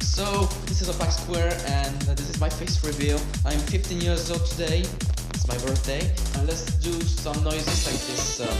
So, this is a black square and uh, this is my face reveal. I'm 15 years old today, it's my birthday, and let's do some noises like this. Uh,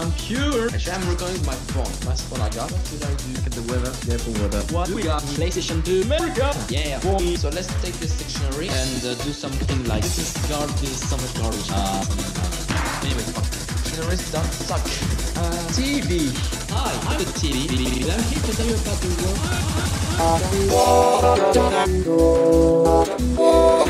this is my. Actually, I'm recording my phone. Last phone I got. What should I do? Look at the weather. Careful weather. What we got? PlayStation 2. America. Yeah. So let's take this dictionary and uh, do something like this is garbage. This is so much garbage. Uh, anyway, fuck. Dictionaries don't suck. Uh, TV. Hi, I'm the TV. I'm here to tell you about the world.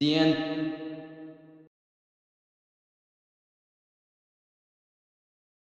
The end.